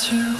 Still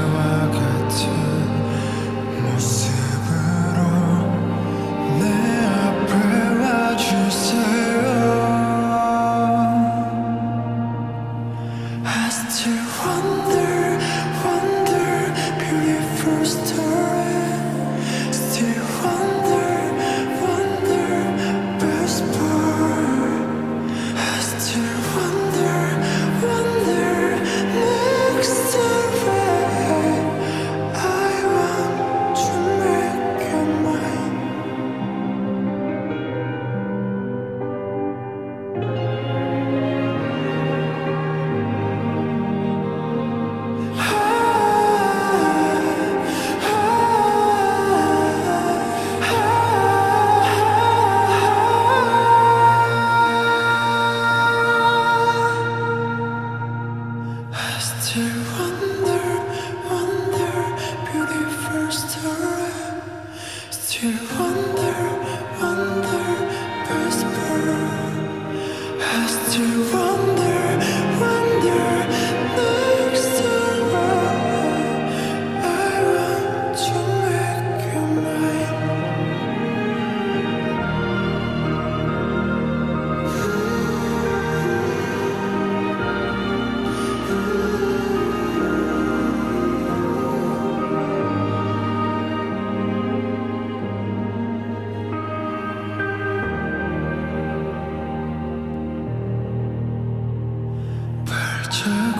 you 저